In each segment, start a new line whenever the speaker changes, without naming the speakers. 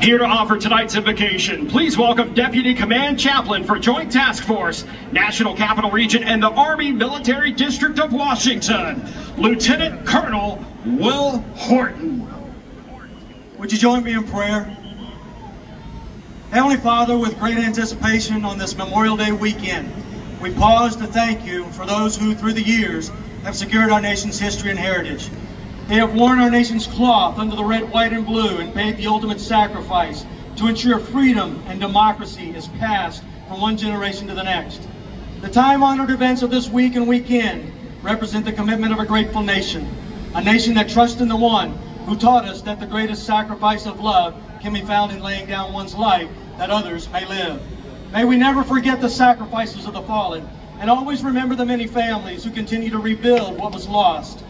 Here to offer tonight's invocation, please welcome Deputy Command Chaplain for Joint Task Force, National Capital Region, and the Army Military District of Washington, Lieutenant Colonel Will Horton.
Would you join me in prayer? Heavenly Father, with great anticipation on this Memorial Day weekend, we pause to thank you for those who, through the years, have secured our nation's history and heritage. They have worn our nation's cloth under the red, white, and blue and paid the ultimate sacrifice to ensure freedom and democracy is passed from one generation to the next. The time-honored events of this week and weekend represent the commitment of a grateful nation, a nation that trusts in the one who taught us that the greatest sacrifice of love can be found in laying down one's life that others may live. May we never forget the sacrifices of the fallen and always remember the many families who continue to rebuild what was lost.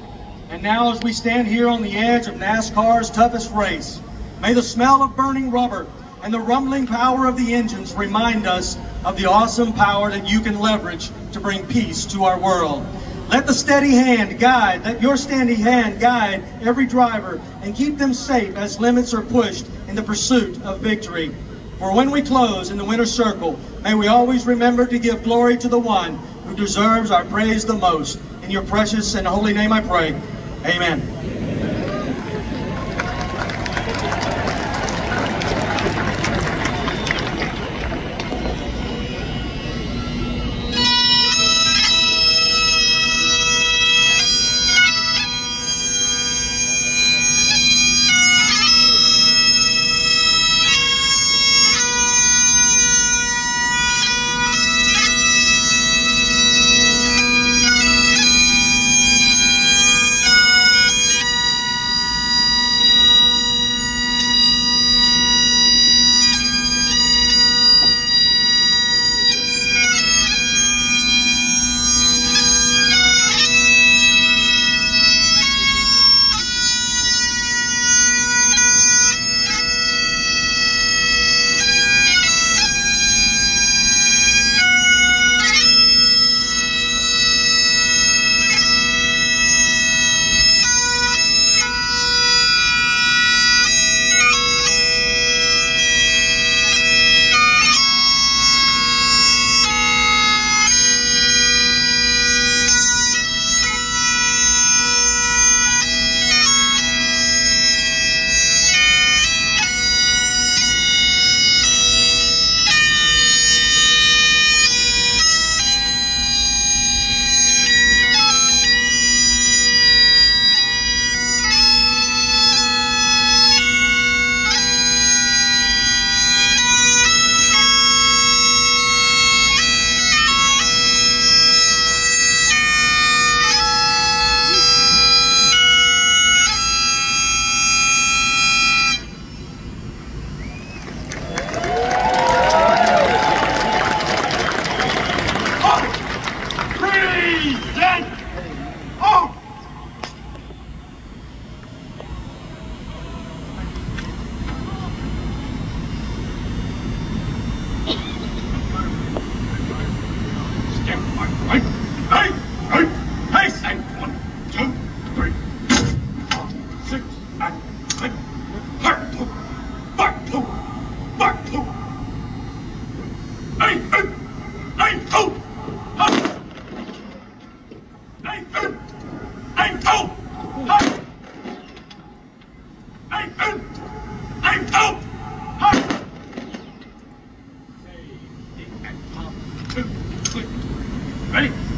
And now as we stand here on the edge of NASCAR's toughest race, may the smell of burning rubber and the rumbling power of the engines remind us of the awesome power that you can leverage to bring peace to our world. Let the steady hand guide, let your steady hand guide every driver and keep them safe as limits are pushed in the pursuit of victory. For when we close in the winner's circle, may we always remember to give glory to the one who deserves our praise the most. In your precious and holy name I pray. Amen. は。
Allez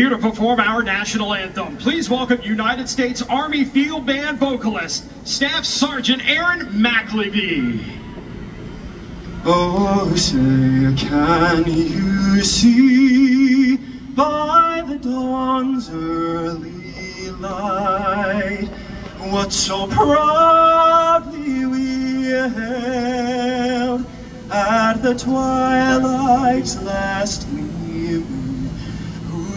Here to perform our national anthem, please welcome United States Army Field Band vocalist, Staff Sergeant Aaron McLevy.
Oh, say, can you see? By the dawn's early light what so proudly we hailed at the twilight's last gleam,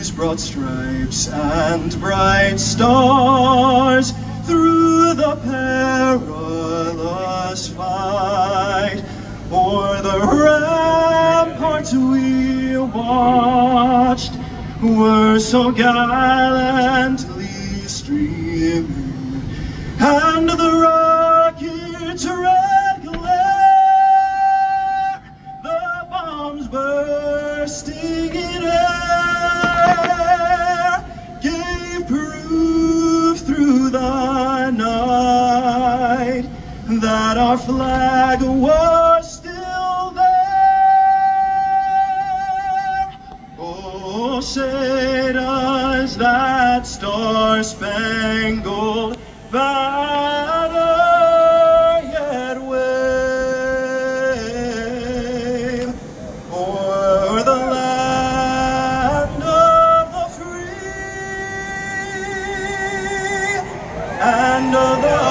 whose broad stripes and bright stars through the perilous fight. O'er the ramparts we watched were so gallantly streaming, and the that our flag was still there. Oh, say does that star-spangled banner yet wave o'er the land of the free and of the